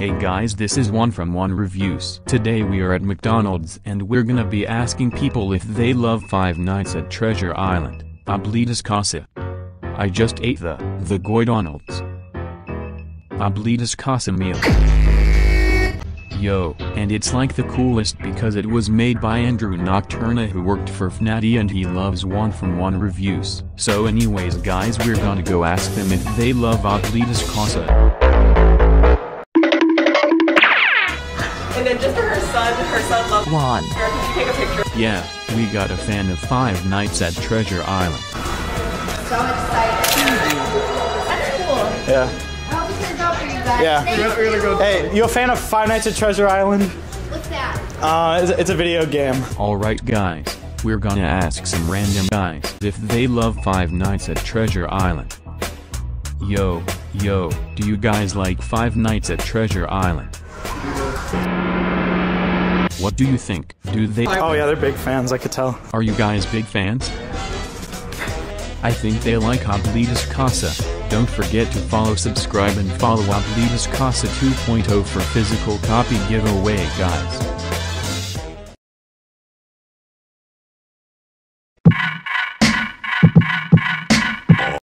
Hey guys this is Juan from Juan reviews. Today we are at McDonald's and we're gonna be asking people if they love Five Nights at Treasure Island. Oblitus Casa. I just ate the, the Goydonald's. Oblitus Casa meal. Yo, and it's like the coolest because it was made by Andrew Nocturna who worked for FNATI and he loves Juan from Juan reviews. So anyways guys we're gonna go ask them if they love Oblitus Casa. Just for her son, her son loves Juan. her. Can you take a picture? Yeah, we got a fan of Five Nights at Treasure Island. So excited. That's cool. Yeah. I hope it turns out for you guys. Yeah. Thanks. Hey, you a fan of Five Nights at Treasure Island? What's that? Uh, it's, it's a video game. Alright guys, we're gonna ask some random guys if they love Five Nights at Treasure Island. Yo, yo, do you guys like Five Nights at Treasure Island? What do you think? Do they- Oh yeah, they're big fans, I could tell. Are you guys big fans? I think they like Oblitus Casa. Don't forget to follow, subscribe and follow Oblitus Casa 2.0 for physical copy giveaway guys.